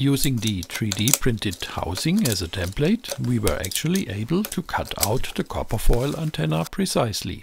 Using the 3D printed housing as a template, we were actually able to cut out the copper foil antenna precisely.